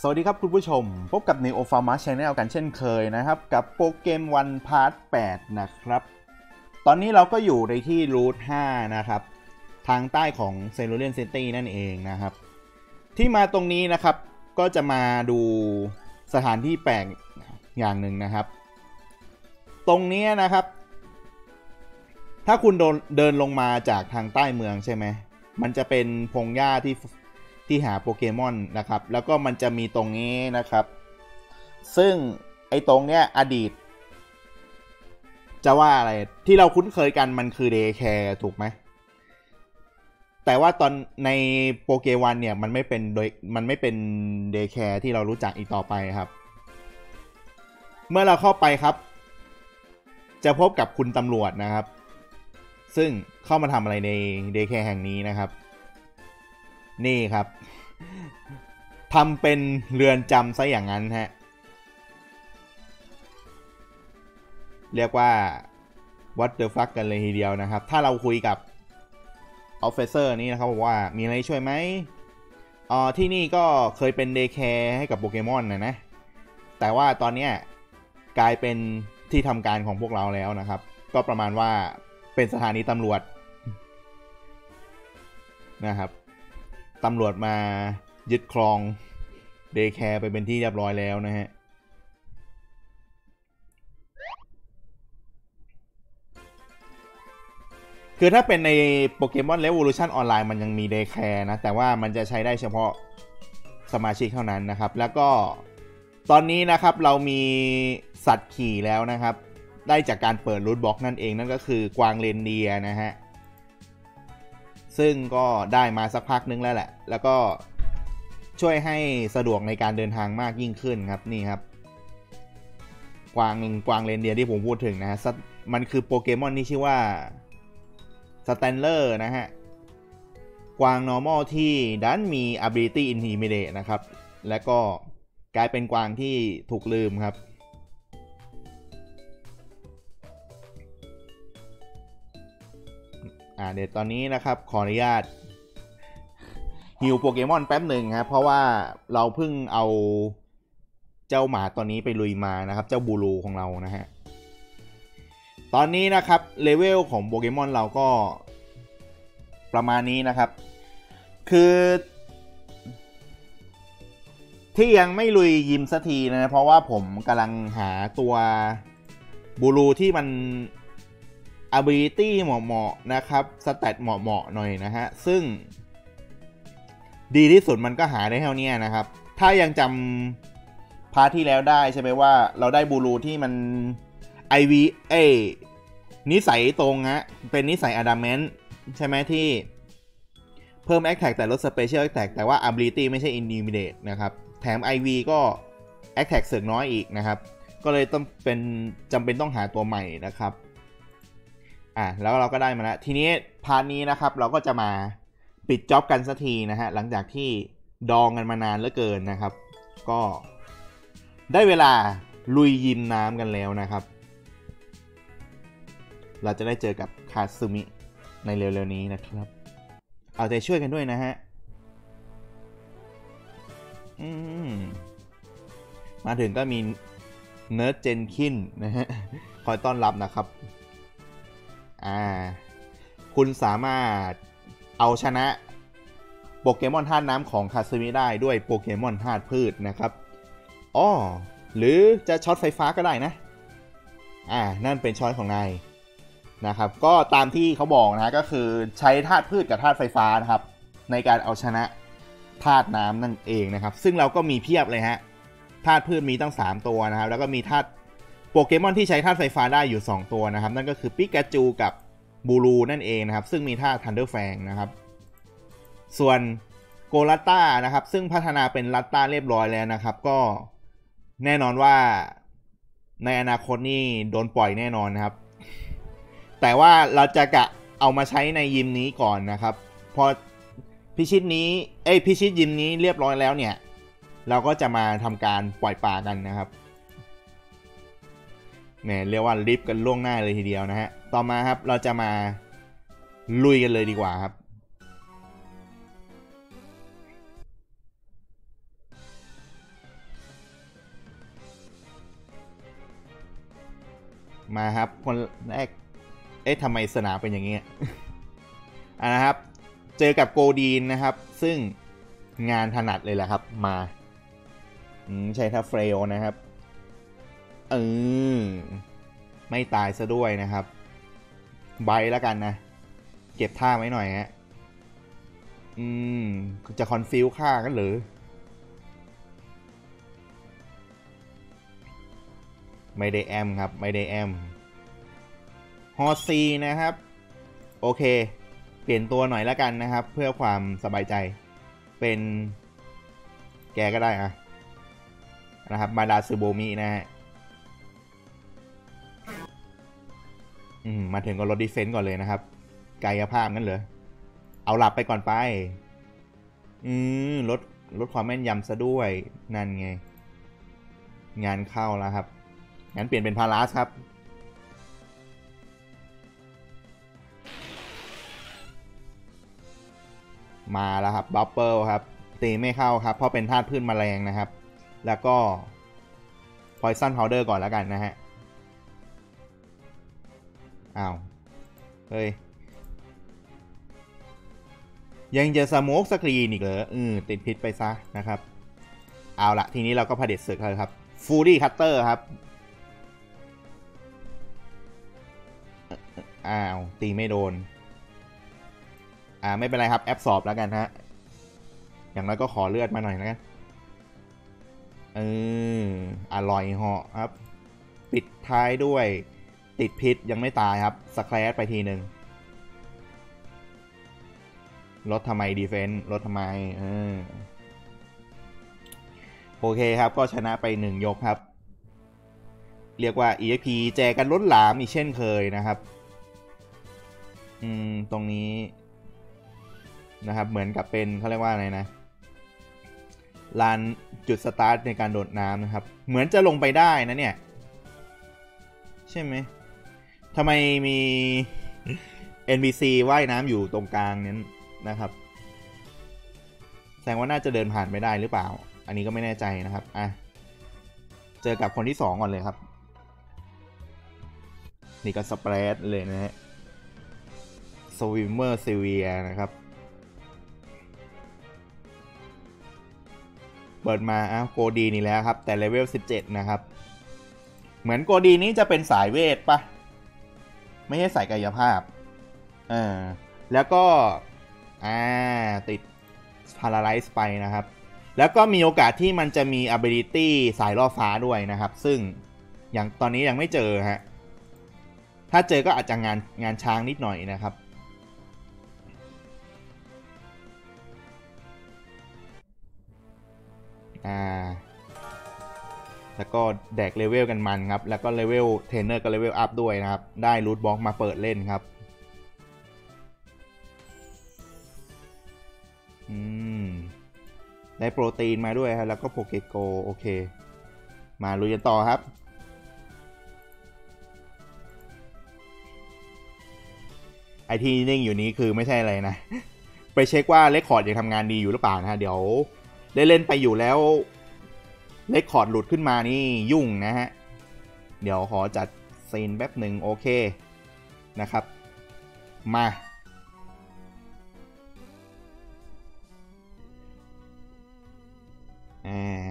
สวัสดีครับคุณผู้ชม พบกับ Neo f a r m a Channel กันเช่นเคยนะครับ กับ PokeOne part 8นะครับ ตอนนี้เราก็อยู่ในที่ route 5นะครับ ทางใต้ของเซ r ูเลียนซิตี้นั่นเองนะครับ ที่มาตรงนี้นะครับก็จะมาดูสถานที่แปลกอย่างหนึ่งนะครับ ตรงนี้นะครับ ถ้าคุณเดินลงมาจากทางใต้เมืองใช่ไหมมันจะเป็นพงหญ้าที่ ที่หาโปเกมอนนะครับ แล้วก็มันจะมีตรงนี้นะครับ ซึ่งไอ้ตรงเนี้ยอดีต จะว่าอะไรที่เราคุ้นเคยกันมันคือ day care ถูกไหมแต่ว่าตอนใน PokeOne เนี่ยมันไม่เป็นโดยมันไม่เป็น day care ที่เรารู้จักอีกต่อไปครับ เมื่อเราเข้าไปครับ จะพบกับคุณตำรวจนะครับ ซึ่งเข้ามาทำอะไรใน day care แห่งนี้นะครับ นี่ครับทำเป็นเรือนจำซะอย่างนั้นฮะ เรียกว่า what the fuck กันเลยทีเดียวนะครับ ถ้าเราคุยกับ officer นี่นะครับบอกว่ามีอะไรช่วยไหมอ๋อที่นี่ก็เคยเป็น day care ให้กับโปเกมอนนะนะ แต่ว่าตอนนี้กลายเป็นที่ทำการของพวกเราแล้วนะครับ ก็ประมาณว่าเป็นสถานีตำรวจนะครับ ตำรวจมายึดครอง day care ไปเป็นที่เรียบร้อยแล้วนะฮะ คือถ้าเป็นในโปเกมอนเรว v ลูชันออนไลน์มันยังมี day care นะ แต่ว่ามันจะใช้ได้เฉพาะสมาชิกเท่านั้นนะครับ แล้วก็ตอนนี้นะครับเรามีสัตว์ขี่แล้วนะครับ ได้จากการเปิด loot box นั่นเองนั่นก็คือกวางเรนเดียนะฮะ ซึ่งก็ได้มาสักพักนึงแล้วแหละ แล้วก็ช่วยให้สะดวกในการเดินทางมากยิ่งขึ้นครับนี่ครับ กวางกวางเรนเดียที่ผมพูดถึงนะฮะมันคือโปเกมอนที่ชื่อว่า Stantler นะฮะ กวาง normal ที่ดันมี ability intimidate นะครับ และก็กลายเป็นกวางที่ถูกลืมครับ อ่าเดี๋ยวตอนนี้นะครับขออนุญาตฮิวโปเกมอนแป๊บหนึ่งครับเพราะว่าเราเพิ่งเอาเจ้าหมาตัวนี้ไปลุยมานะครับ เจ้าบูรูของเรานะฮะตอนนี้นะครับเลเวลของโปเกมอนเราก็ประมาณนี้นะครับ คือ ที่ยังไม่ลุยยิมสักทีนะ เพราะว่าผมกำลังหาตัว Bulu ที่มัน ability เหมาะๆนะครับ stat เหมาะๆหน่อยนะฮะ ซึ่ง ดีที่สุดมันก็หาได้เท่านี้นะครับ ถ้ายังจำ part ที่แล้วได้ใช่ไหมว่าเราได้ Bulu ที่มัน IV เอนิสัยตรงฮะ เป็นนิสัยอะดามเมนใช่ไหมที่เพิ่ม Attack แต่ลด Special Attack แต่ว่า Ability ไม่ใช่ Intimidate นะครับ แถม IV ก็ Attack เสือกน้อยอีกนะครับ ก็เลยต้องเป็นจำเป็นต้องหาตัวใหม่นะครับ อะแล้วเราก็ได้มาแล้วทีนี้พาร์ทนี้นะครับ เราก็จะมาปิดจ็อบกันสักทีนะฮะหลังจากที่ดองกันมานานเหลือเกินนะครับ ก็ได้เวลาลุยยิมน้ำกันแล้วนะครับ เราจะได้เจอกับคาซึมิในเร็วๆนี้นะครับ เอาใจช่วยกันด้วยนะฮะมาถึงก็มีเนิร์ดเจนคินนะฮะคอยต้อนรับนะครับ อ่าคุณสามารถเอาชนะโปเกมอนธาตุน้ำของคาซึมิได้ด้วยโปเกมอนธาตุพืชนะครับอ๋อหรือจะช็อตไฟฟ้าก็ได้นะ อ่า นั่นเป็นช้อยของนายนะครับ ก็ตามที่เขาบอกนะก็คือใช้ธาตุพืชกับธาตุไฟฟ้านะครับ ในการเอาชนะธาตุน้ำนั่นเองนะครับ ซึ่งเราก็มีเพียบเลยฮะธาตุพืชมีตั้ง 3 ตัวนะครับ แล้วก็มีธาตุ โปเกมอนที่ใช้ธาตุไฟฟ้าได้อยู่ 2 ตัวนะครับ นั่นก็คือปิกาจูกับบูรูนั่นเองนะครับ ซึ่งมีธาตุทันเดอร์แฟงนะครับ ส่วนโกลัตตานะครับ ซึ่งพัฒนาเป็นลัตตาเรียบร้อยแล้วนะครับ ก็แน่นอนว่าในอนาคตนี่โดนปล่อยแน่นอนนะครับ แต่ว่าเราจะกะเอามาใช้ในยิมนี้ก่อนนะครับ พอพิชิตนี้ เอ้พิชิตยิมนี้เรียบร้อยแล้วเนี่ย เราก็จะมาทำการปล่อยปลากันนะครับ เนี่ยเรียกว่าลิฟกันล่วงหน้าเลยทีเดียวนะฮะ ต่อมาครับเราจะมาลุยกันเลยดีกว่าครับ มาครับคนแรก เอ๊ะทำไมสนามเป็นอย่างเงี้ยอะนะครับ เจอกับโกดีนนะครับ ซึ่งงานถนัดเลยแหละครับ มาใช้ท่าเฟรลนะครับ เออไม่ตายซะด้วยนะครับ ใบแล้วกันนะ เก็บท่าไว้หน่อยฮะอืม จะคอนฟิวค่ากันหรือไม่ได้แอมครับ ไม่ได้แอมฮอซีนะครับ โอเค เปลี่ยนตัวหน่อยแล้วกันนะครับ เพื่อความสบายใจเป็นแกก็ได้อะนะครับ มาดาซูโบมินะฮะ อืมมาถึงก็ลดดีเฟนต์ก่อนเลยนะครับ กายภาพงั้นเหรอ เอาหลับไปก่อนไป อืมลดลดความแม่นยำซะด้วย นั่นไง งานเข้าแล้วครับ งั้นเปลี่ยนเป็นพาราสครับ มาแล้วครับ Bubble ครับ ตีไม่เข้าครับ เพราะเป็นธาตุพืชแมลงนะครับ แล้วก็ Poison Powder ก่อนแล้วกันนะฮะ อ้าว เฮ้ย ยังจะ Smokescreen อีกเหรออือติดพิษไปซะนะครับ เอาละทีนี้เราก็เผด็จศึกเลยครับ Fury Cutter ครับ อ้าว ตีไม่โดน อ่า ไม่เป็นไรครับ Absorb แล้วกันฮะ อย่างน้อยก็ขอเลือดมาหน่อยนะกันเอออร่อยเหาะครับ ปิดท้ายด้วย ติดพิษยังไม่ตายครับ Scratch ไปทีหนึ่งลดทำไม defense ลดทำไมเออโอเคครับ ก็ชนะไปหนึ่งยกครับ เรียกว่า EXP แจกกันล้นหลามอีกเช่นเคยนะครับ อืม ตรงนี้ นะครับ เหมือนกับเป็นเขาเรียกว่าอะไรนะลานจุดสตาร์ทในการโดดน้ำนะครับ เหมือนจะลงไปได้นะเนี่ย ใช่ไหม ทำไมมี NPC ว่ายน้ำอยู่ตรงกลางนั้นนะครับ แสดงว่าน่าจะเดินผ่านไม่ได้หรือเปล่า อันนี้ก็ไม่แน่ใจนะครับอะเจอกับคนที่สองก่อนเลยครับ นี่ก็สเปรดเลยนะฮะสวิมเมอร์ซิเวียนะครับ เปิดมาอ้าวโกดีนี่แล้วครับ แต่เลเวล 17 นะครับ เหมือนโกดีนี้จะเป็นสายเวทปะ ไม่ใช่สายกายภาพเออแล้วก็อ่าติด paralyze ไปนะครับ แล้วก็มีโอกาสที่มันจะมี ability สายล่อฟ้าด้วยนะครับ ซึ่งอย่างตอนนี้ยังไม่เจอฮะถ้าเจอก็อาจจะงานงานช้างนิดหน่อยนะครับ อ่า แล้วก็แดกเลเวลกันมันครับ แล้วก็ level trainer ก็ level up ด้วยนะครับ ได้ loot box มาเปิดเล่นครับ อืม ได้โปรตีนมาด้วยครับ แล้วก็โปเกโกโอเค มาลุยกันต่อครับไอที่นิ่งอยู่นี้คือไม่ใช่อะไรนะ ไปเช็คว่า record ยังทำงานดีอยู่หรือเปล่านะฮะ เดี๋ยวได้เล่นไปอยู่แล้ว record หลุดขึ้นมานี่ยุ่งนะฮะ เดี๋ยวขอจัด scene แป๊บหนึ่งโอเคนะครับมาอ่า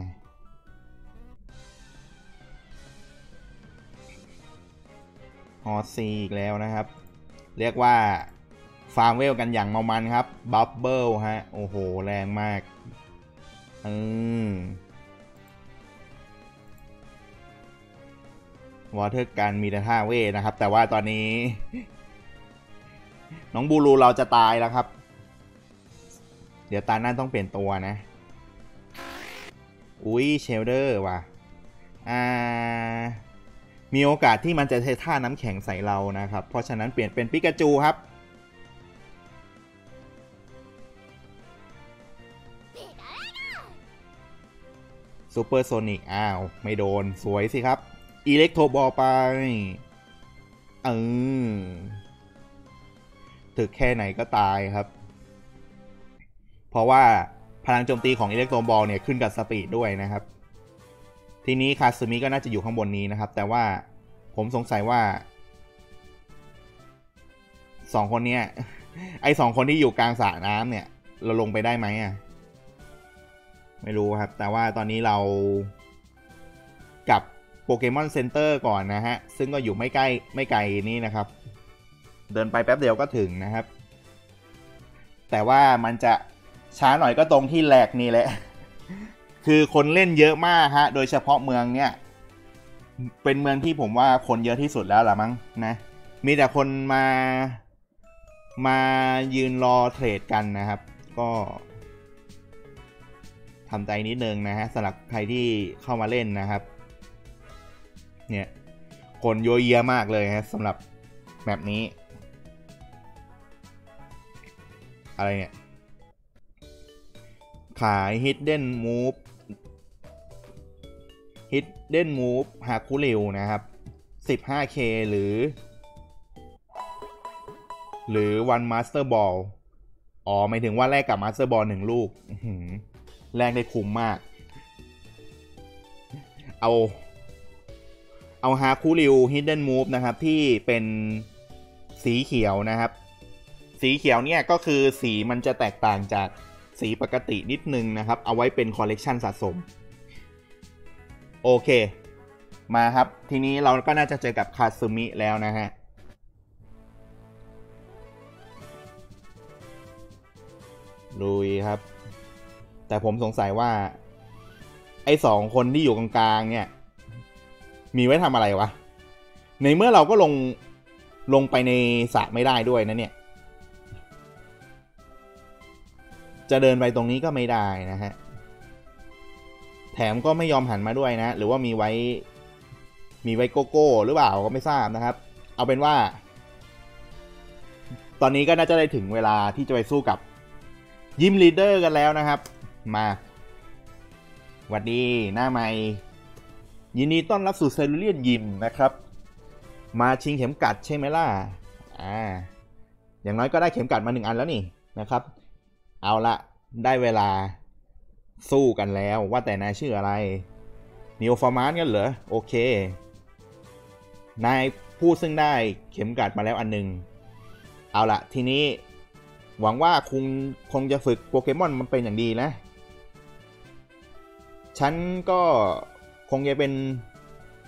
ฮอซีอีกแล้วนะครับ เรียกว่า ฟาร์มเวลกันอย่างเมามันครับ บับเบิลฮะ โอ้โห แรงมาก อืม Water Gun มีแต่ท่าเวนะครับ แต่ว่าตอนนี้ น้องบูรูเราจะตายแล้วครับ เดี๋ยวตาหน้าต้องเปลี่ยนตัวนะ อุ้ยเชลเดอร์ว่ะ อ่า มีโอกาสที่มันจะใช้ท่าน้ำแข็งใส่เรานะครับ เพราะฉะนั้นเปลี่ยนเป็นปิกาจูครับSupersonic อ้าว ไม่โดน สวยสิครับ Electro Ball ไปเออถึกแค่ไหนก็ตายครับ เพราะว่าพลังโจมตีของ Electro Ball เนี่ยขึ้นกับ speed ด้วยนะครับ ทีนี้คาซึมิก็น่าจะอยู่ข้างบนนี้นะครับ แต่ว่าผมสงสัยว่าสองคนเนี้ยไอสองคนที่อยู่กลางสระน้ำเนี่ย เราลงไปได้ไหมอะไม่รู้ครับ แต่ว่าตอนนี้เรากลับ โปเกมอนเซ็นเตอร์ก่อนนะฮะ ซึ่งก็อยู่ไม่ใกล้ไม่ไกลนี่นะครับ เดินไปแป๊บเดียวก็ถึงนะครับ แต่ว่ามันจะช้าหน่อยก็ตรงที่แหลกนี่แหละ คือคนเล่นเยอะมากฮะ โดยเฉพาะเมืองเนี่ย เป็นเมืองที่ผมว่าคนเยอะที่สุดแล้วล่ะมั้งนะ มีแต่คนมา มายืนรอเทรดกันนะครับ ก็ทำใจนิดนึงนะฮะสำหรับใครที่เข้ามาเล่นนะครับ เนี่ยคนโยเยะมากเลยฮะสำหรับแบบนี้ อะไรเนี่ย ขาย Hidden Move Hidden Move หาคุริวนะครับ 15k หรือ หรือ One Master Ball อ๋อหมายถึงว่าแลกกับ Master Ball หนึ่งลูกแลกได้คุ้มมาก เอา เอาฮาคูริว Hidden Move นะครับที่เป็นสีเขียวนะครับ สีเขียวเนี่ยก็คือสีมันจะแตกต่างจากสีปกตินิดนึงนะครับ เอาไว้เป็นคอลเลกชันสะสม โอเค มาครับ ทีนี้เราก็น่าจะเจอกับคาซึมิแล้วนะฮะลุยครับ แต่ผมสงสัยว่า ไอ้สองคนที่อยู่กลางๆเนี่ย มีไว้ทำอะไรวะ ในเมื่อเราก็ลงลงไปในสระไม่ได้ด้วยนะเนี่ย จะเดินไปตรงนี้ก็ไม่ได้นะฮะ แถมก็ไม่ยอมหันมาด้วยนะ หรือว่ามีไว้ มีไว้โก้ ๆหรือเปล่าก็ไม่ทราบนะครับ เอาเป็นว่า ตอนนี้ก็น่าจะได้ถึงเวลาที่จะไปสู้กับ gym leader กันแล้วนะครับ มาหวัดดีหน้าใหม่ ยินดีต้อนรับสู่ Cerulean Gym นะครับ มาชิงเข็มกัดใช่ไหมล่ะ อ่า อย่างน้อยก็ได้เข็มกัดมาหนึ่งอันแล้วนี่นะครับ เอาละได้เวลาสู้กันแล้วว่าแต่นายชื่ออะไรนิวฟอร์มานกันเหรอ โอเค นายพูดซึ่งได้เข็มกัดมาแล้วอันหนึ่งเอาละทีนี้หวังว่าคงคงจะฝึกโปเกมอนมันเป็นอย่างดีนะ ฉันก็ คงจะเป็น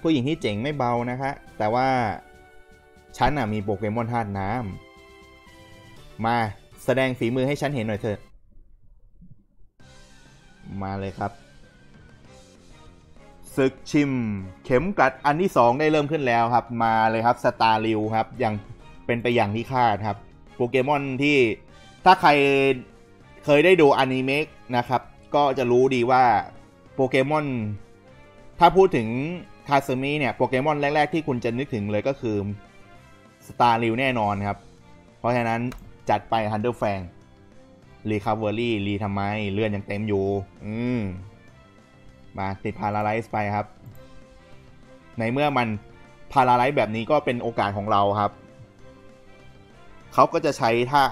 ผู้หญิงที่เจ๋งไม่เบานะคะ แต่ว่าฉันน่ะมีโปเกมอนธาตุน้ำมาแสดงฝีมือให้ฉันเห็นหน่อยเถอะ มาเลยครับศึกชิง เข็มกลัดอันที่ 2 ได้เริ่มขึ้นแล้วครับ มาเลยครับ Staryu ครับอย่างเป็นไปอย่างที่คาดครับ โปเกมอนที่ถ้าใครเคยได้ดูอนิเมะนะครับ ก็จะรู้ดีว่าโปเกมอน ถ้าพูดถึงคาซึมิเนี่ยโปเกมอนแรก ๆ ที่คุณจะนึกถึงเลยก็คือ Staryu แน่นอนครับ เพราะฉะนั้นจัดไป Thunder Fang recovery รีทำไม เลือดยังเต็มอยู่ อืม มาติด paralyze ไปครับ ในเมื่อมัน paralyze แบบนี้ก็เป็นโอกาสของเราครับ เขาก็จะใช้ท่า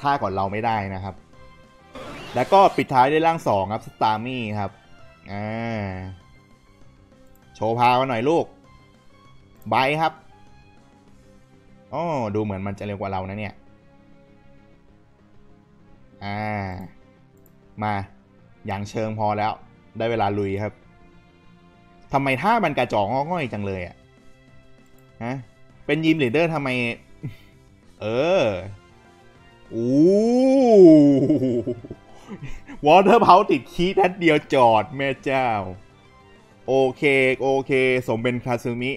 ท่าก่อนเราไม่ได้นะครับ แล้วก็ปิดท้ายด้วยร่างสองครับสตาร์มี่ครับ อ่าโชว์พากันหน่อยลูกไบครับอ๋อดูเหมือนมันจะเร็วกว่าเรานะเนี่ย อ่า มาอย่างเชิงพอแล้ว ได้เวลาลุยครับทำไมท่ามันกระจอกง่อยจังเลยอะฮะเป็น gym leader ทำไม เอออู้ Water Pulse ติดครินัดเดียวจอดแม่เจ้า โอเคโอเค สมเป็นคาซึมิ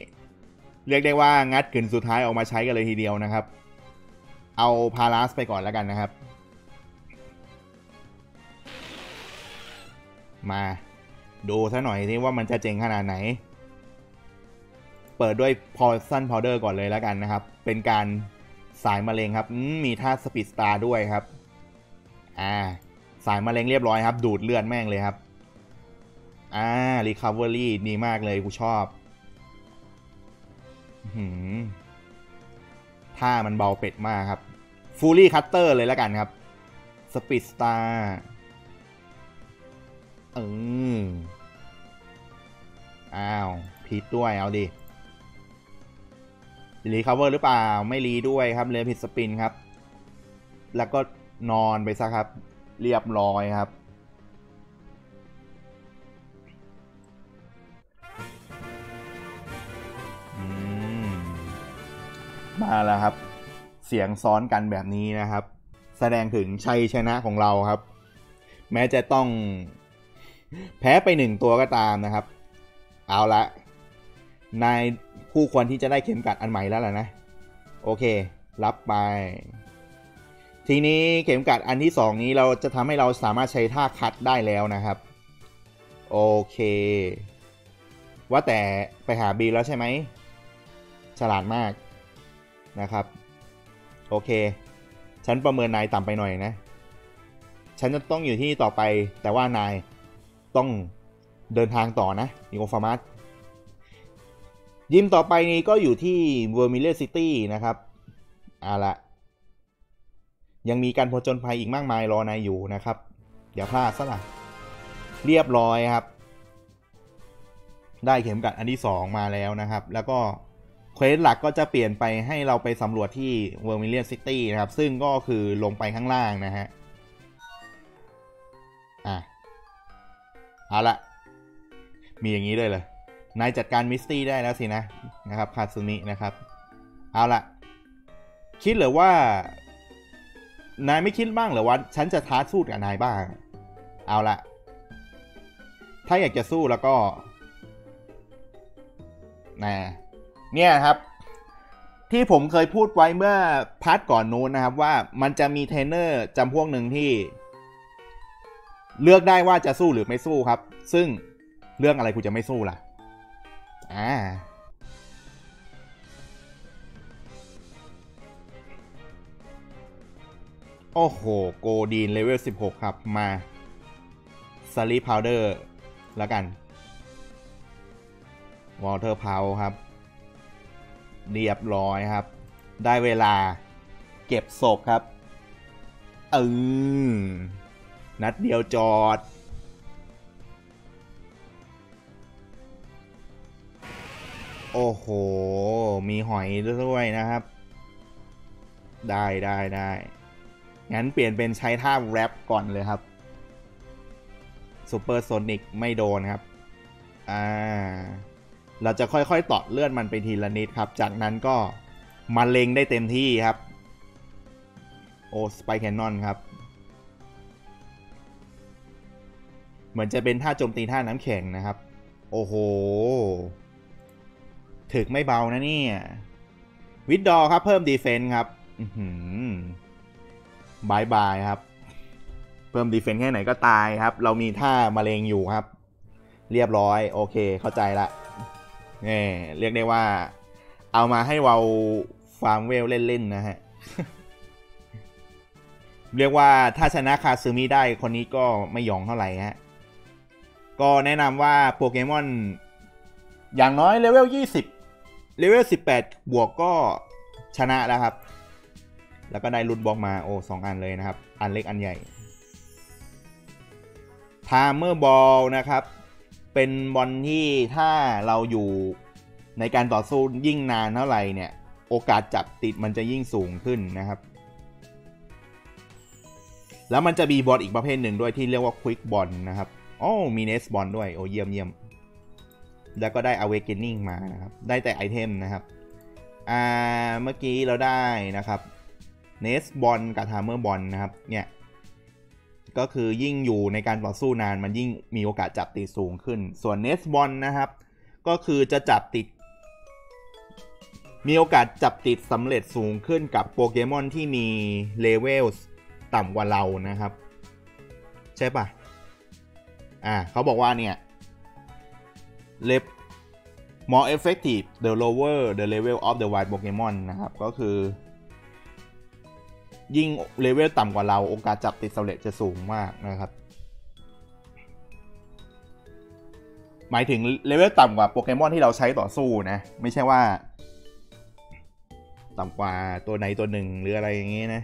เรียกได้ว่างัดกึ๋นสุดท้ายออกมาใช้กันเลยทีเดียวนะครับ เอาพาราสไปก่อนแล้วกันนะครับ มาดูซะหน่อยสิว่ามันจะเจ๋งขนาดไหน เปิดด้วย Poison Powder ก่อนเลยแล้วกันนะครับ เป็นการสายมะเร็งครับ มีท่า Speed Star ด้วยครับ อ่า สายมะเร็งเรียบร้อยครับ ดูดเลือดแม่งเลยครับอ่า recovery ดีมากเลยกูชอบหืมท่ามันเบาเป็ดมากครับ Fury Cutter เลยแล้วกันครับSpeed Star เอออ้าว พีทด้วยเอาดิ recover หรือเปล่า ไม่รีด้วยครับ Rapid Spin ครับ แล้วก็นอนไปซะครับ เรียบร้อยครับ มาแล้วครับ เสียงซ้อนกันแบบนี้นะครับ แสดงถึงชัยชนะของเราครับ แม้จะต้องแพ้ไปหนึ่งตัวก็ตามนะครับ เอาละนายคู่ควรที่จะได้เข็มกัดอันใหม่แล้วล่ะนะ โอเค รับไป ทีนี้เข็มกัดอันที่สองนี้เราจะทำให้เราสามารถใช้ท่าคัดได้แล้วนะครับ โอเค ว่าแต่ไปหาบีแล้วใช่ไหม ฉลาดมากนะครับ โอเค ฉันประเมินนายต่ำไปหน่อยนะ ฉันจะต้องอยู่ที่นี่ต่อไป แต่ว่านายต้องเดินทางต่อนะนิโอฟาร์มัสยิมต่อไปนี้ก็อยู่ที่เวอร์มิเลสซิตี้นะครับเอาละ ยังมีการผจญภัยอีกมากมายรอนายอยู่นะครับ อย่าพลาดซะละเรียบร้อยครับ ได้เข็มกลัดอันที่ 2 มาแล้วนะครับ แล้วก็ quest หลักก็จะเปลี่ยนไปให้เราไปสำรวจที่ Vermilion City นะครับ ซึ่งก็คือลงไปข้างล่างนะฮะอะเอาละมีอย่างนี้ด้วยเลยนายจัดการมิสตี้ได้แล้วสินะนะครับคาซึมินะครับ เอาละคิดหรือว่า นายไม่คิดบ้างเหรอว่าฉันจะท้าสู้กับนายบ้าง เอาละถ้าอยากจะสู้แล้วก็นะเนี่ยครับ ที่ผมเคยพูดไว้เมื่อ part ก่อนนู้นนะครับ ว่ามันจะมีเทรนเนอร์จำพวกหนึ่งที่ เลือกได้ว่าจะสู้หรือไม่สู้ครับ ซึ่งเรื่องอะไรกูจะไม่สู้ล่ะ อ่า โอ้โห โกลดีน level 16 ครับ มาซารีพาวเดอร์แล้วกัน Water Pulse ครับ เรียบร้อยครับ ได้เวลาเก็บศพครับเออนัดเดียวจอด โอ้โห มีหอยด้วยนะครับ ได้ได้ได้ งั้นเปลี่ยนเป็นใช้ท่าแรปก่อนเลยครับซูเปอร์โซนิกไม่โดนครับ อ่า เราจะค่อยๆต่อเลื่อนมันไปทีละนิดครับ จากนั้นก็มาเล็งได้เต็มที่ครับ โอ้สไปแคนนอนครับ เหมือนจะเป็นท่าโจมตีท่าน้ำแข็งนะครับ โอ้โห ถึกไม่เบานะเนี่ย Withdraw ครับเพิ่ม defense ครับ บายบายครับ เพิ่ม defense แค่ไหนก็ตายครับ เรามีท่ามาเลงอยู่ครับ เรียบร้อย โอเคเข้าใจละนี่เรียกได้ว่า เอามาให้เราฟาร์มเวลเล่นๆนะฮะ เรียกว่าถ้าชนะคาซึมิได้คนนี้ก็ไม่ยองเท่าไหร่ฮะ ก็แนะนำว่าโปเกมอนอย่างน้อยเลเวล 20 เลเวล 18 บวกก็ชนะแล้วครับ แล้วก็ได้รุนบล็อกมาโอ้สองอันเลยนะครับ อันเล็กอันใหญ่ Timer Ball นะครับ เป็นบอลที่ถ้าเราอยู่ในการต่อสู้ยิ่งนานเท่าไหร่เนี่ย โอกาสจับติดมันจะยิ่งสูงขึ้นนะครับ แล้วมันจะมีบอลอีกประเภทหนึ่งด้วยที่เรียกว่า Quick Ball นะครับโอ้มี Nest Ball ด้วยโอ้เยี่ยมเยี่ยมแล้วก็ได้ awakening มานะครับ ได้แต่ item นะครับ อ่า เมื่อกี้เราได้นะครับ Nest Ball กับ Timer Ball นะครับเนี่ยก็คือยิ่งอยู่ในการต่อสู้นานมันยิ่งมีโอกาสจับติดสูงขึ้น ส่วน Nest Ball นะครับ ก็คือจะจับติด มีโอกาสจับติดสำเร็จสูงขึ้นกับโปเกมอนที่มีเลเวลต่ำกว่าเรานะครับ ใช่ปะอ่าเขาบอกว่าเนี่ยเล more effective the lower the level of the wild Pokemon นะครับ ก็คือ ยิ่งเลเวลต่ำกว่าเราโอกาสจับติดสำเร็จจะสูงมากนะครับ หมายถึงเลเวลต่ำกว่าโปเกมอนที่เราใช้ต่อสู้นะ ไม่ใช่ว่า ต่ำกว่าตัวไหนตัวหนึ่งหรืออะไรอย่างงี้นะ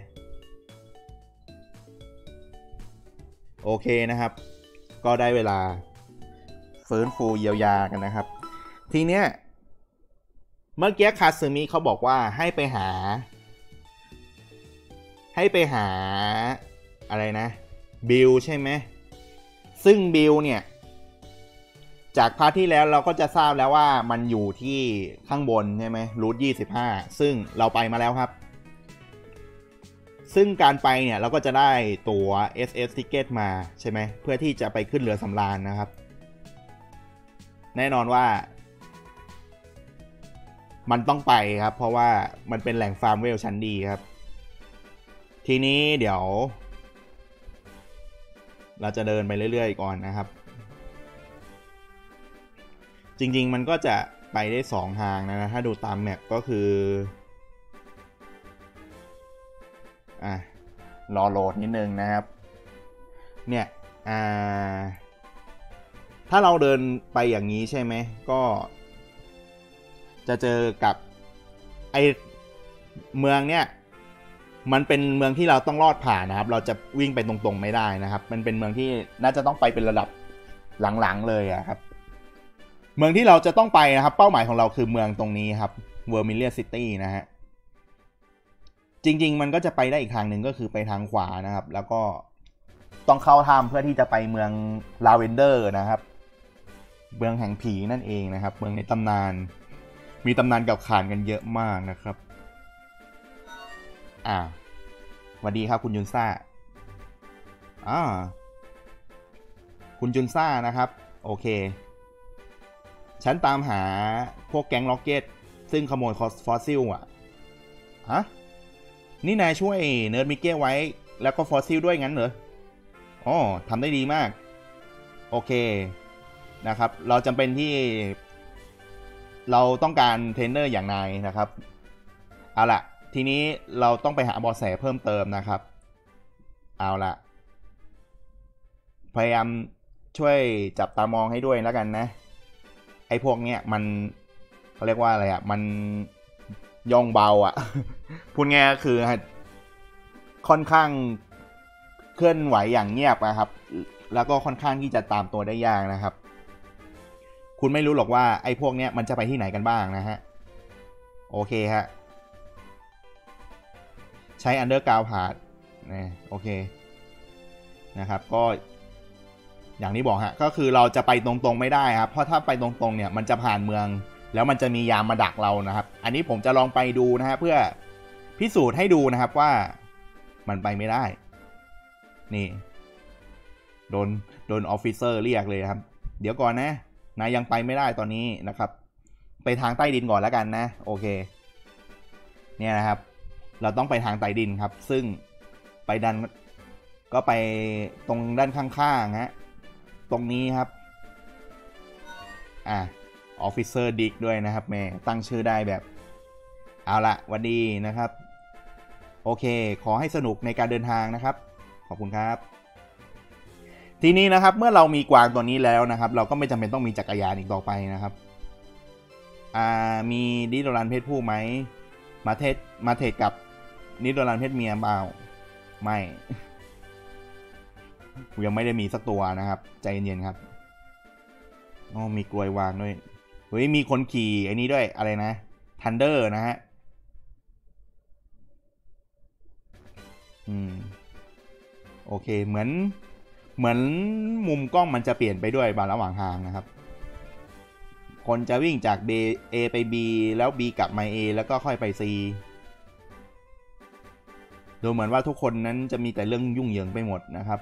โอเคนะครับ ก็ได้เวลาฟื้นฟูเยียวยากันนะครับ ทีเนี้ยเมื่อกี้คาซึมิเขาบอกว่าให้ไปหา ให้ไปหาอะไรนะบิลใช่ไหมซึ่งบิลเนี่ย จาก part ที่แล้วเราก็จะทราบแล้วว่ามันอยู่ที่ข้างบนใช่ไหม Route ยี่สิบห้าซึ่งเราไปมาแล้วครับ ซึ่งการไปเนี่ยเราก็จะได้ตัว SS Ticket มาใช่ไหมเพื่อที่จะไปขึ้นเรือสำราญนะครับ แน่นอนว่า มันต้องไปครับ เพราะว่ามันเป็นแหล่งฟาร์มเวลชั้นดีครับ ทีนี้เดี๋ยว เราจะเดินไปเรื่อยๆก่อนนะครับ จริงๆมันก็จะไปได้สองทางนะ ถ้าดูตามแมปก็คืออะรอโหลดนิดนึงนะครับ เนี่ยอ่าถ้าเราเดินไปอย่างนี้ใช่ไหม ก็ จะเจอกับไอ้เมืองเนี่ย มันเป็นเมืองที่เราต้องลอดผ่านนะครับ เราจะวิ่งไปตรงๆไม่ได้นะครับ มันเป็นเมืองที่น่าจะต้องไปเป็นระดับหลังๆเลยอะครับ เมืองที่เราจะต้องไปนะครับ เป้าหมายของเราคือเมืองตรงนี้ครับ Vermilion City นะฮะจริง ๆ มันก็จะไปได้อีกทางหนึ่งก็คือไปทางขวานะครับ แล้วก็ต้องเข้าถ้ำเพื่อที่จะไปเมืองลาเวนเดอร์นะครับ เมืองแห่งผีนั่นเองนะครับ เมืองในตำนาน มีตำนานกล่าวขานกันเยอะมากนะครับ อ่าสวัสดีครับคุณยุนซ่าอ่าคุณจุนซ่านะครับ โอเค ฉันตามหาพวกแก๊ง Rocket ซึ่งขโมยฟอสซิลอะ ฮะ นี่นายช่วยเนิร์ดมิเก้ไว้ แล้วก็ฟอสซิลด้วยงั้นเหรออ๋อทำได้ดีมาก โอเค นะครับ เราจำเป็นที่ เราต้องการเทรนเนอร์อย่างนายนะครับ เอาละ ทีนี้เราต้องไปหาเบาะแสเพิ่มเติมนะครับ เอาละพยายามช่วยจับตามองให้ด้วยแล้วกันนะ ไอ้พวกเนี้ยมันเขาเรียกว่าอะไรอะ่ะ มันย่องเบาอะ่ะ พูดง่ายก็คือค่อนข้างเคลื่อนไหวอย่างเงียบนะครับ แล้วก็ค่อนข้างที่จะตามตัวได้ยากนะครับ คุณไม่รู้หรอกว่าไอ้พวกเนี้ยมันจะไปที่ไหนกันบ้างนะฮะ โอเคฮะ ใช้ underground part นะโอเคนะครับก็อย่างที่บอกฮะก็คือเราจะไปตรงๆไม่ได้ครับเพราะถ้าไปตรงๆเนี่ยมันจะผ่านเมือง แล้วมันจะมียามมาดักเรานะครับ อันนี้ผมจะลองไปดูนะฮะเพื่อพิสูจน์ให้ดูนะครับว่ามันไปไม่ได้ นี่ โดนโดน officer เรียกเลยครับ เดี๋ยวก่อนนะนายยังไปไม่ได้ตอนนี้นะครับ ไปทางใต้ดินก่อนแล้วกันนะ โอเค เนี่ยนะครับ เราต้องไปทางใต้ดินครับ ซึ่งใต้ดินก็ไปตรงด้านข้างๆฮะตรงนี้ครับ อะ Officer Dick ด้วยนะครับแม่ตั้งชื่อได้แบบ เอาละวันดีนะครับ โอเค ขอให้สนุกในการเดินทางนะครับ ขอบคุณครับ ทีนี้นะครับเมื่อเรามีกวางตัวนี้แล้วนะครับ เราก็ไม่จำเป็นต้องมีจักรยานอีกต่อไปนะครับอ่ามีดิโดรันเพศผู้ไหมมา trade มา trade กับ นิโดรันเพศเมียเปล่าไม่ยังไม่ได้มีสักตัวนะครับ ใจเย็นๆครับอ๋อมีกลวยวางด้วยเฮ้ยมีคนขี่ไอ้นี้ด้วยอะไรนะทันเดอร์นะฮะอืมโอเคเหมือน เหมือนมุมกล้องมันจะเปลี่ยนไปด้วยบางระหว่างทางนะครับ คนจะวิ่งจาก B A ไป B แล้ว B กลับมา A แล้วก็ค่อยไป C ดูเหมือนว่าทุกคนนั้นจะมีแต่เรื่องยุ่งเหยิงไปหมดนะครับ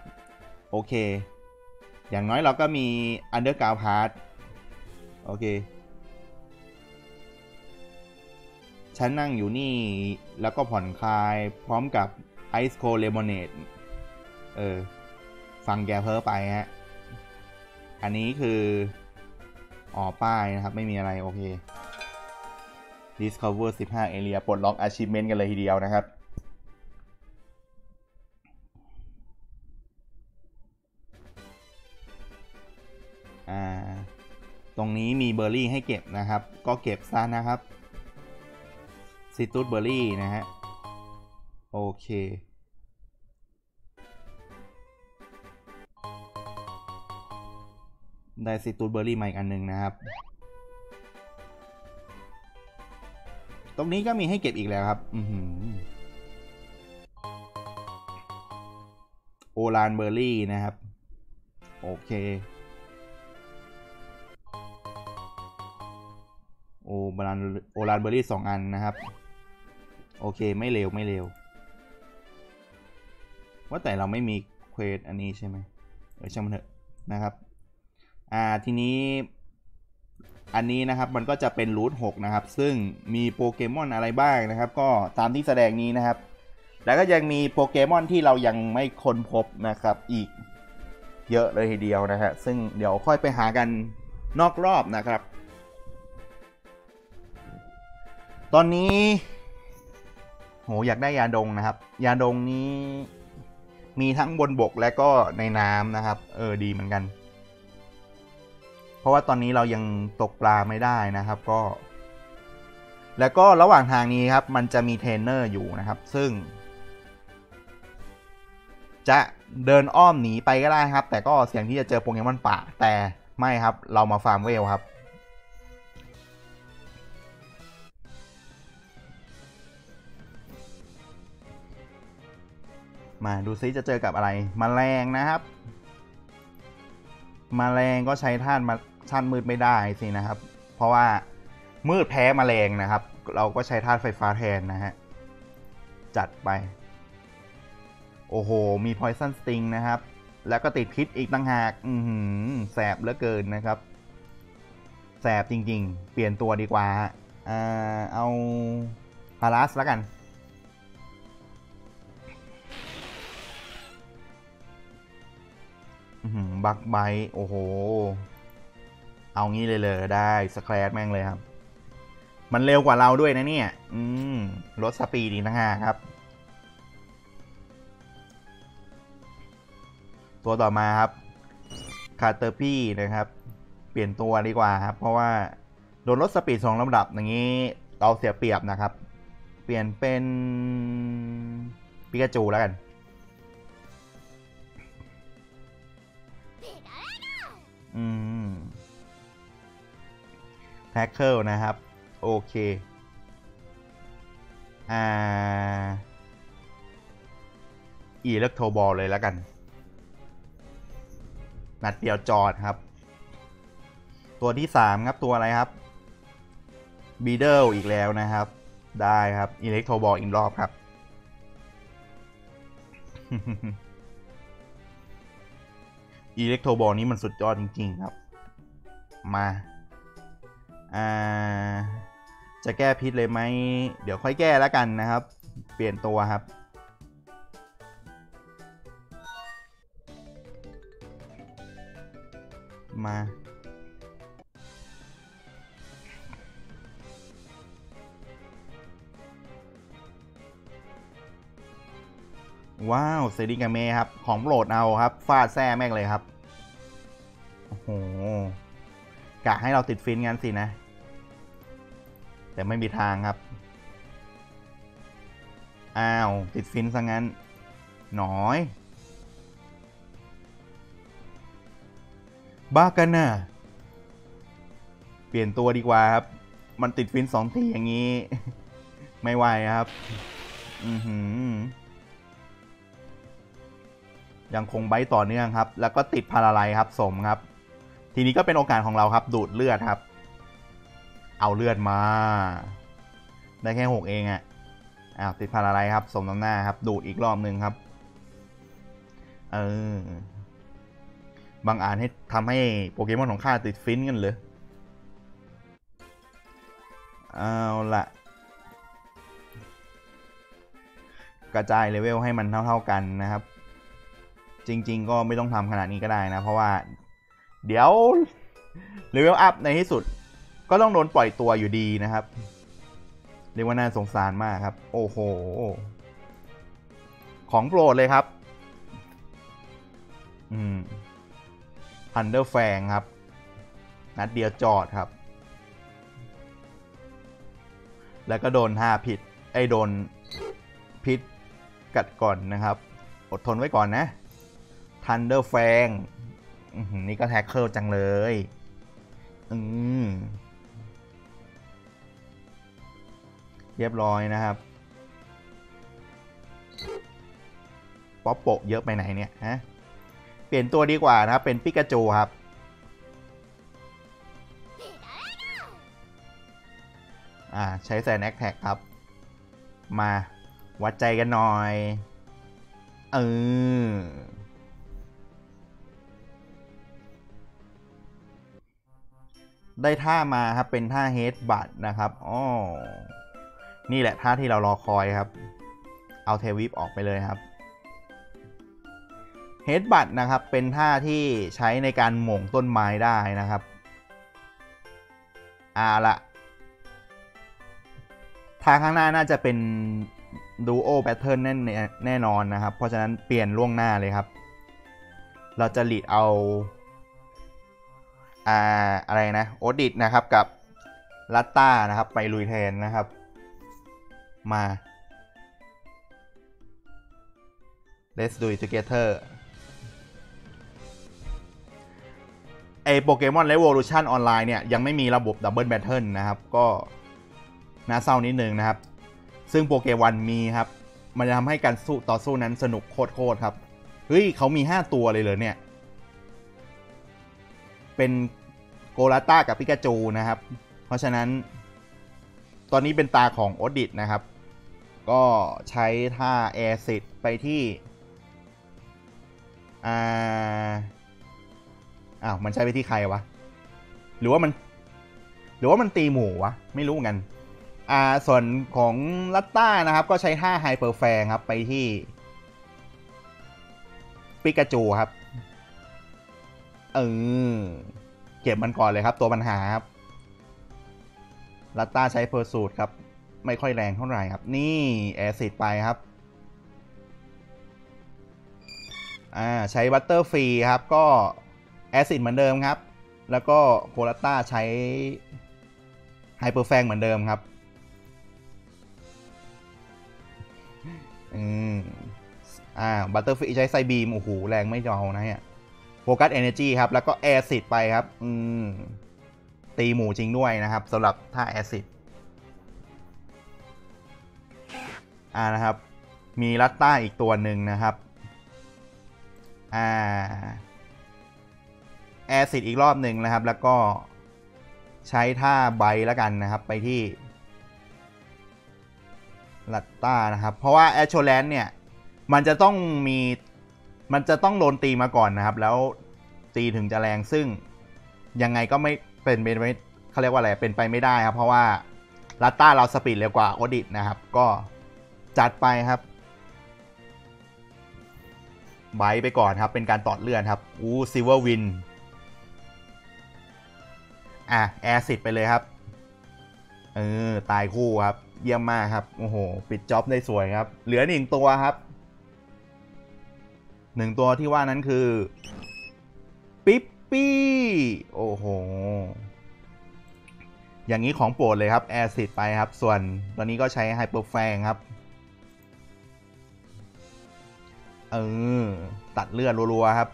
โอเค อย่างน้อยเราก็มี Underground Part โอเคฉันนั่งอยู่นี่แล้วก็ผ่อนคลายพร้อมกับ Ice Cold Lemonade เออ ฟังแกเพ้อไปฮะ อันนี้คืออ๋อป้ายนะครับ ไม่มีอะไร โอเค Discover 15 Area ปลดล็อก Achievement กันเลยทีเดียวนะครับ อ่าตรงนี้มีเบอร์รี่ให้เก็บนะครับ ก็เก็บซะนะครับซิตูดเบอร์รี่นะฮะโอเค ได้ซิตูดเบอร์รี่มาอีกอันหนึ่งนะครับ ตรงนี้ก็มีให้เก็บอีกแล้วครับ อือหือโอลานเบอร์รี่นะครับ โอเค โอลานโอลานเบอร์รี่สองอันนะครับ โอเคไม่เร็วไม่เร็ว ว่าแต่เราไม่มีเควสอันนี้ใช่ไหมเออช่างมันเถอะนะครับ อ่าทีนี้อันนี้นะครับมันก็จะเป็นรูทหกนะครับ ซึ่งมีโปเกมอนอะไรบ้างนะครับ ก็ตามที่แสดงนี้นะครับ แล้วก็ยังมีโปเกมอนที่เรายังไม่ค้นพบนะครับ อีกเยอะเลยทีเดียวนะฮะซึ่งเดี๋ยวค่อยไปหากันนอกรอบนะครับ ตอนนี้ โหอยากได้ยาดอนนะครับ ยาดอนนี้มีทั้งบนบกและก็ในน้ำนะครับ เออดีเหมือนกัน เพราะว่าตอนนี้เรายังตกปลาไม่ได้นะครับก็ แล้วก็ระหว่างทางนี้ครับ มันจะมีเทรนเนอร์อยู่นะครับ ซึ่ง จะเดินอ้อมหนีไปก็ได้ครับ แต่ก็เสี่ยงที่จะเจอโปเกมอนป่า แต่ไม่ครับ เรามาฟาร์มเวลครับ มาดูซิจะเจอกับอะไรมแมลงนะครับมแมลงก็ใช้ท่านมาท่านมืดไม่ได้สินะครับ เพราะว่ามืดแพ้มแมลงนะครับ เราก็ใช้ธาตุไฟฟ้าแทนนะฮะจัดไป โอ้โห มีพอยซันสติงนะครับ แล้วก็ติดพิษอีกต่างหาก อืมแสบเหลือเกินนะครับ แสบจริง ๆ เปลี่ยนตัวดีกว่า อ่า เอาพาราสแล้วกัน Bug Bite โอ้โห เอางี้เลยเลยได้ Scratch แม่งเลยครับ มันเร็วกว่าเราด้วยนะเนี่ย อืมลด speed อีกนะฮะครับ ตัวต่อมาครับคาเตอร์พีนะครับ เปลี่ยนตัวดีกว่าครับ เพราะว่า โดนลด speed สองลำดับอย่างนี้ เราเสียเปรียบนะครับ เปลี่ยนเป็นปิกาจูแล้วกัน อืม Tackle นะครับ โอเค อ่า Electro Ball เลยแล้วกัน นัดเดียวจอดครับ ตัวที่3ครับตัวอะไรครับบีเดิลอีกแล้วนะครับ ได้ครับ อิเล็กโทบอลอีกรอบครับ อิเล็กโทรบอลนี้มันสุดยอดจริง ๆ ครับ มาอ่าจะแก้พิษเลยไหม เดี๋ยวค่อยแก้แล้วกันนะครับ เปลี่ยนตัวครับ มา ว้าวเซริกาเมครับ ของโปรดเอาครับ ฟาดแซ่แม่งเลยครับ โอ้โหกะให้เราติดฟินงั้นสินะ แต่ไม่มีทางครับ อ้าว ติดฟินซะงั้น หน้อยบ้ากันน่ะเปลี่ยนตัวดีกว่าครับ มันติดฟินสองทีอย่างนี้ ไม่ไหวครับ อือหือ ยังคงไบต่อเนื่องครับ แล้วก็ติดพาราไลครับสมครับ ทีนี้ก็เป็นโอกาสของเราครับ ดูดเลือดครับ เอาเลือดมา ได้แค่หกเองอะ่ะอ้าวติดพาราไลครับ สมน้ำหน้าครับ ดูดอีกรอบหนึ่งครับ เออบางอ่านให้ทำให้โปเกมอนของข้าติดฟินกันเลยเอาละกระจายเลเวลให้มันเท่า ๆกันนะครับ จริง ๆ ก็ไม่ต้องทำขนาดนี้ก็ได้นะ เพราะว่า เดี๋ยวlevel up ในที่สุด ก็ต้องโดนปล่อยตัวอยู่ดีนะครับเรียกว่าน่าสงสารมากครับ โอ้โห ของโปรดเลยครับ อืม Thunder Fang ครับ นัดเดียวจอดครับ แล้วก็โดนท่าผิด ไอ้โดนพิษกัดก่อนนะครับ อดทนไว้ก่อนนะ Thunder Fang นี่ก็ Tackle จังเลย อืม เรียบร้อยนะครับ ป๊อปโปะเยอะไปไหนเนี่ยฮะ เปลี่ยนตัวดีกว่านะครับ เป็นปิกาจูครับ อ่า ใช้ Sand Attack ครับ มาวัดใจกันหน่อย เออ ได้ท่ามาครับเป็นท่าเฮดบัตนะครับอ๋อนี่แหละท่าที่เรารอคอยครับ เอาเทวิปออกไปเลยครับเฮดบัตนะครับเป็นท่าที่ใช้ในการหม่งต้นไม้ได้นะครับอาละทางข้างหน้าน่าจะเป็น Duo Battle แน่แน่นอนนะครับ เพราะฉะนั้นเปลี่ยนล่วงหน้าเลยครับ เราจะ lead เอา อ่าอะไรนะโอดิชนะครับกับลัตต้านะครับ ไปลุยแทนนะครับ มา let's do it together ไอ Pokemon Revolution Online เนี่ย ยังไม่มีระบบ Double Battle นะครับ ก็น่าเศร้านิดนึงนะครับ ซึ่งโปเกมอนมีครับ มันจะทำให้การสู้ต่อสู้นั้นสนุกโคตรๆครับ เฮ้ย เขามี 5 ตัวเลยเหรอเนี่ย เป็นโกลาต้ากับปิกาจูนะครับ เพราะฉะนั้น ตอนนี้เป็นตาของโอดิตนะครับ ก็ใช้ท่าแอร์ซิดไปที่อ่าอ้าวมันใช้ไปที่ใครวะ หรือว่ามัน หรือว่ามันตีหมู่วะ ไม่รู้เหมือนกันอ่าส่วนของลัตต้านะครับ ก็ใช้ท่า Hyper Fang ครับไปที่ปิกาจูครับ ออเก็บมันก่อนเลยครับ ตัวปัญหาครับลัตตาใช้ Pursuit ครับ ไม่ค่อยแรงเท่าไหร่ครับ นี่ Acid ไปครับอ่าใช้บัตเตอร์ฟรีครับ ก็ Acid เหมือนเดิมครับ แล้วก็โคลัตตาใช้ Hyper Fang เหมือนเดิมครับอืมอ่าบัตเตอร์ฟรีใช้ Psybeam โอ้โหแรงไม่เบานะเนี่ย Focus Energy ครับ แล้วก็ Acid ไปครับ อืม ตีหมู่จริงด้วยนะครับสำหรับท่า Acidอ่านะครับ มีลัตต้าอีกตัวหนึ่งนะครับ อ่า แอซิดอีกรอบหนึ่งนะครับ แล้วก็ใช้ท่าใบแล้วกันนะครับ ไปที่ลัตต้านะครับ เพราะว่าแอชโชแลนเนี่ย มันจะต้องมีมันจะต้องโดนตีมาก่อนนะครับ แล้ว ตีถึงจะแรงซึ่งยังไงก็ไม่เป็นไปไม่เขาเรียกว่าอะไรเป็นไปไม่ได้ครับ เพราะว่าลัตต้าเรา speed เร็วกว่าโอดิชนะครับ ก็จัดไปครับ Bite ไปก่อนครับเป็นการตอดเลือดครับอู้ Silver Wind อะ Acid ไปเลยครับเออตายคู่ครับ เยี่ยมมากครับโอ้โหปิด job ได้สวยครับ เหลือหนึ่งตัวครับหนึ่งตัวที่ว่านั้นคือ ปิ๊ปปี้ โอ้โห อย่างนี้ของโปรดเลยครับ แอซิดไปครับ ส่วนตอนนี้ก็ใช้ไฮเปอร์แฟงครับ เออ ตัดเลือดรัวๆครับ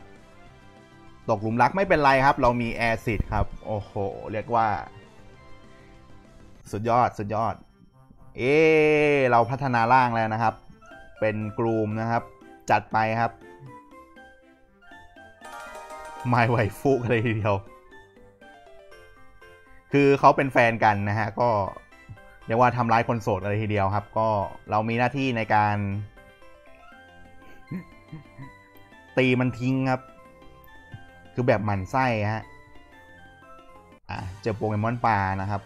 ตกหลุมรักไม่เป็นไรครับ เรามีแอซิดครับ โอ้โห เรียกว่า สุดยอด สุดยอด เอ เราพัฒนาร่างแล้วนะครับ เป็นกรูมนะครับ จัดไปครับ ไม่ไหวฟุกเลยทีเดียว คือเขาเป็นแฟนกันนะฮะ ก็เรียกว่าทำร้ายคนโสดอะไรทีเดียวครับ ก็เรามีหน้าที่ในการ ตีมันทิ้งครับ คือแบบหมันไส้ฮะอะเจอโปเกมอนปลานะครับ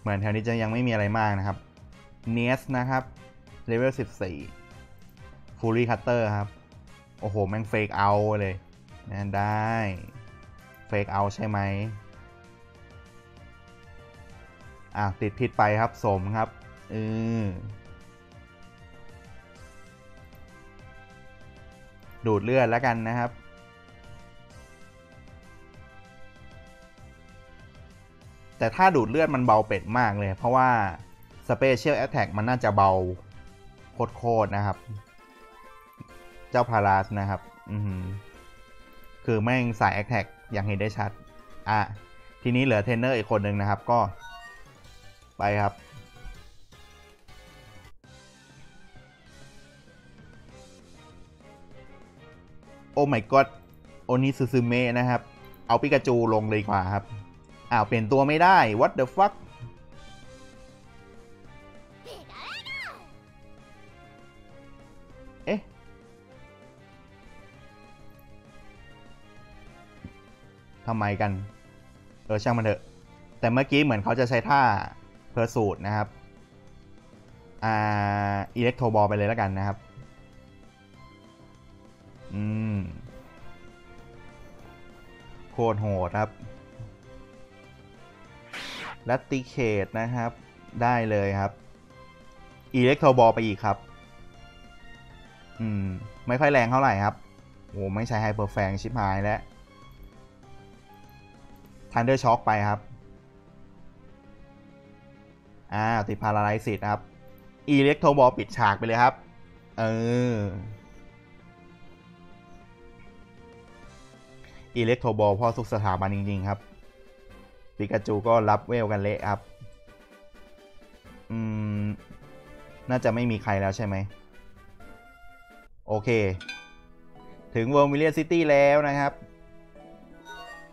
เหมือนแถวนี้จะยังไม่มีอะไรมากนะครับเนสนะครับเลเวล14ฟูลี่คัตเตอร์ครับ โอ้โห แม่งเฟกเอาเลย นะได้เฟกเอาใช่ไหมอะติดผิดไปครับสมครับอือดูดเลือดแล้วกันนะครับ แต่ถ้าดูดเลือดมันเบาเป็ดมากเลย เพราะว่า Special Attack มันน่าจะเบาโคตรๆนะครับ เจ้าพาราสนะครับ อือ คือแม่งสาย attack อย่างเห็นได้ชัด อะ ทีนี้เหลือเทรนเนอร์อีกคนหนึ่งนะครับก็ ไปครับ oh my god โอนิซึซึเมะนะครับ เอาปิกาจูลงเลยดีกว่าครับ อ้าว เปลี่ยนตัวไม่ได้ what the fuck ทำไมกัน เออช่างมันเถอะ แต่เมื่อกี้เหมือนเขาจะใช้ท่าเพอร์สูตรนะครับ อ่าอิเล็กโทรบอลไปเลยแล้วกันนะครับ อืม โคตรโหดครับลัตติเคตนะครับ ได้เลยครับ Electro Ball ไปอีกครับ อืม ไม่ค่อยแรงเท่าไหร่ครับโอ้ไม่ใช่ Hyper Fang ฉิบหายแล้ว Thunder Shock ไปครับ อ่า ติด paralysis ครับ Electro Ball ปิดฉากไปเลยครับ เออ Electro Ball พ่อทุกสถาบันจริง ๆ ครับ ปิกาจูก็รับเวลกันเละครับ อืม น่าจะไม่มีใครแล้วใช่ไหม โอเค ถึง Vermilion City แล้วนะครับ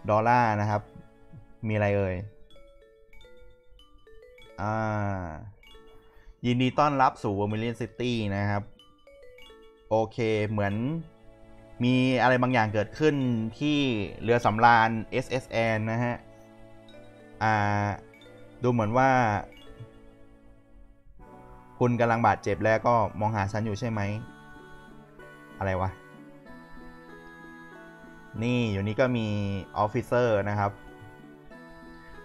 ดอลลาร์นะครับ มีอะไรเอ่ย อ่า ยินดีต้อนรับสู่ Vermilion City นะครับ โอเค เหมือนมีอะไรบางอย่างเกิดขึ้นที่เรือสำราญ SSN นะฮะ อ่า ดูเหมือนว่า คุณกำลังบาดเจ็บแล้วก็มองหาฉันอยู่ใช่ไหม อะไรวะ นี่อยู่นี้ก็มีofficer นะครับ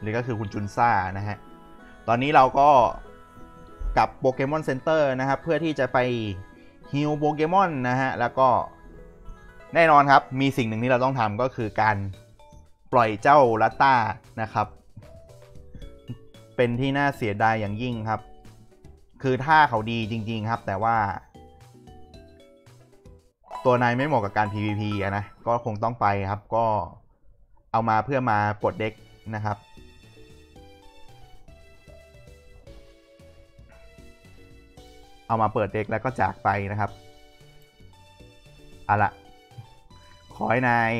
หรือก็คือคุณจุนซ่านะฮะ ตอนนี้เราก็กลับโปเกมอน center นะครับ เพื่อที่จะไป heal โปเกมอนนะฮะ แล้วก็แน่นอนครับ มีสิ่งหนึ่งที่เราต้องทำก็คือการปล่อยเจ้าลัตตานะครับ เป็นที่น่าเสียดายอย่างยิ่งครับ คือท่าเขาดีจริง ๆครับ แต่ว่า ตัวนายไม่เหมาะกับการ PVP นะ ก็คงต้องไปครับ ก็เอามาเพื่อมาปลดเด็กนะครับ เอามาเปิดเด็กแล้วก็จากไปนะครับเอาละขอให้นาย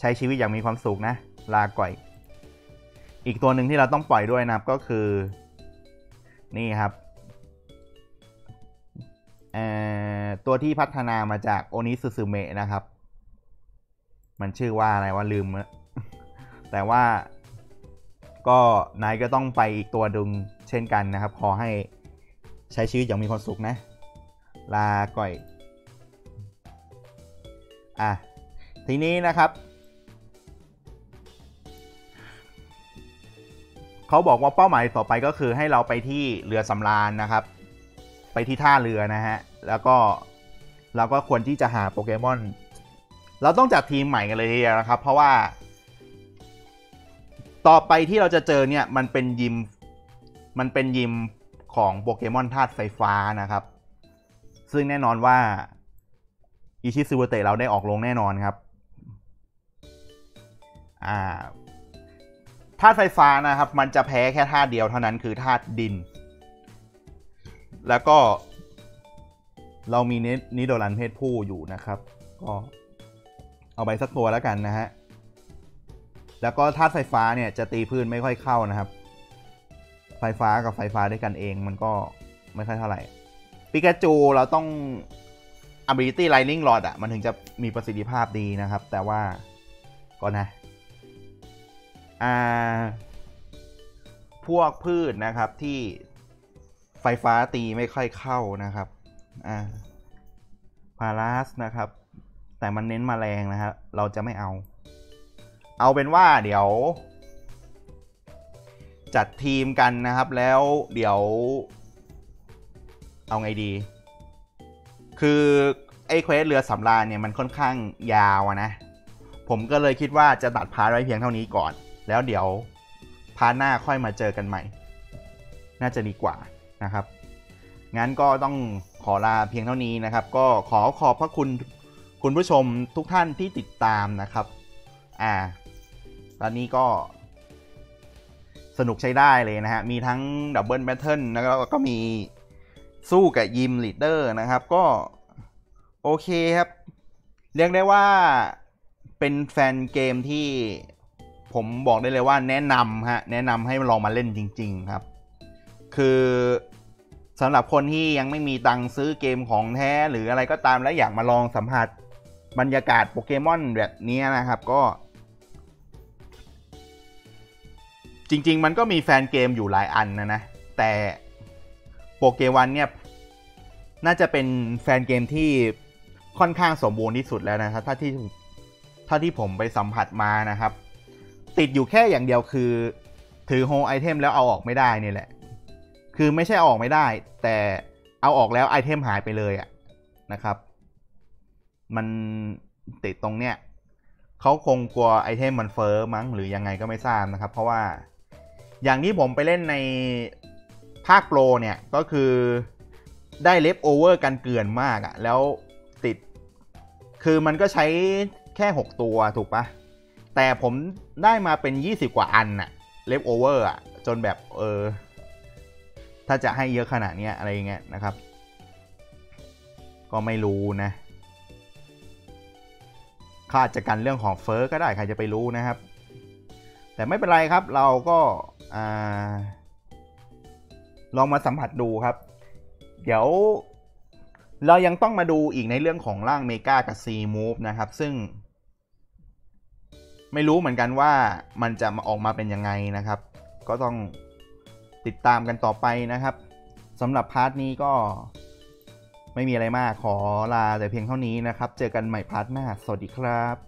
ใช้ชีวิตอย่างมีความสุขนะ ลาก่อย อีกตัวหนึ่งที่เราต้องปล่อยด้วยนะครับก็คือ นี่ครับตัวที่พัฒนามาจากโอนิซึซึเมะนะครับ มันชื่อว่าอะไรว่าลืมแต่ว่าก็นายก็ต้องไปอีกตัวดึงเช่นกันนะครับ ขอให้ ใช้ชีวิตอย่างมีความสุขนะ ลาก่อย อะ ทีนี้นะครับเขาบอกว่าเป้าหมายต่อไปก็คือให้เราไปที่เรือสำราญนะครับ ไปที่ท่าเรือนะฮะ แล้วก็เราก็ควรที่จะหาโปเกมอน เราต้องจัดทีมใหม่กันเลยทีเดียวนะครับ เพราะว่า ต่อไปที่เราจะเจอเนี่ยมันเป็นยิม มันเป็นยิม ของโปเกมอนธาตุไฟฟ้านะครับ ซึ่งแน่นอนว่าอิชิซูเวเตะเราได้ออกลงแน่นอนครับธาตุไฟฟ้านะครับ มันจะแพ้แค่ธาตุเดียวเท่านั้นคือธาตุดิน แล้วก็เรามีนิโดรันเพศผู้อยู่นะครับ ก็เอาไปสักตัวแล้วกันนะฮะ แล้วก็ธาตุไฟฟ้าเนี่ยจะตีพื้นไม่ค่อยเข้านะครับ ไฟฟ้ากับไฟฟ้าด้วยกันเองมันก็ไม่ค่อยเท่าไหร่ปิกาจูเราต้อง ability lightning rod อะมันถึงจะมีประสิทธิภาพดีนะครับ แต่ว่าก็นะอ่าพวกพืชนะครับที่ไฟฟ้าตีไม่ค่อยเข้านะครับอ่าพาราสนะครับ แต่มันเน้นมาแรงนะครับเราจะไม่เอา เอาเป็นว่าเดี๋ยว จัดทีมกันนะครับแล้วเดี๋ยว เอาไงดี คือไอ้เควสเรือสำราญเนี่ยมันค่อนข้างยาวนะ ผมก็เลยคิดว่าจะตัด part ไว้เพียงเท่านี้ก่อน แล้วเดี๋ยว part หน้าค่อยมาเจอกันใหม่ น่าจะดีกว่านะครับ งั้นก็ต้องขอลาเพียงเท่านี้นะครับ ก็ขอขอบพระคุณคุณผู้ชมทุกท่านที่ติดตามนะครับ อ่า ตอนนี้ก็ สนุกใช้ได้เลยนะฮะ มีทั้ง Double Battle แล้วก็มีสู้กับ Gym Leader นะครับ ก็โอเคครับ เรียกได้ว่าเป็นแฟนเกมที่ผมบอกได้เลยว่าแนะนำฮะ แนะนำให้ลองมาเล่นจริง ๆ ครับ คือสำหรับคนที่ยังไม่มีตังค์ซื้อเกมของแท้หรืออะไรก็ตามแล้วอยากมาลองสัมผัสบรรยากาศโปเกมอนแบบนี้นะครับ ก็ จริง ๆ มันก็มีแฟนเกมอยู่หลายอันนะนะ แต่โปเกวันเนี่ย น่าจะเป็น fan game ที่ค่อนข้างสมบูรณ์ที่สุดแล้วนะครับถ้าที่ถ้าที่ผมไปสัมผัสมานะครับ ติดอยู่แค่อย่างเดียวคือ ถือ hold item แล้วเอาออกไม่ได้นี่แหละ คือไม่ใช่เอาออกไม่ได้ แต่เอาออกแล้วไอเทมหายไปเลยอะนะครับ มันติดตรงเนี้ยเขาคงกลัวไอเทมมันเฟ้อมั้งหรือยังไงก็ไม่ทราบนะครับ เพราะว่า อย่างที่ผมไปเล่นในภาค PRO เนี่ย ก็คือได้ Leftover กันเกลื่อนมากอะแล้วติด คือมันก็ใช้แค่ 6 ตัวถูกปะแต่ผมได้มาเป็น 20 กว่าอันอะ Leftover อะจนแบบเออ ถ้าจะให้เยอะขนาดนี้อะไรเงี้ยนะครับ ก็ไม่รู้นะเขาอาจจะกันเรื่องของเฟ้อก็ได้ใครจะไปรู้นะครับ แต่ไม่เป็นไรครับเราก็ ลองมาสัมผัสดูครับ เดี๋ยวเรายังต้องมาดูอีกในเรื่องของร่าง Mega กับ Z-Move นะครับ ซึ่ง ไม่รู้เหมือนกันว่ามันจะมาออกมาเป็นยังไงนะครับ ก็ต้องติดตามกันต่อไปนะครับสำหรับ part นี้ก็ไม่มีอะไรมากขอลาแต่เพียงเท่านี้นะครับ เจอกันใหม่ part หน้า สวัสดีครับ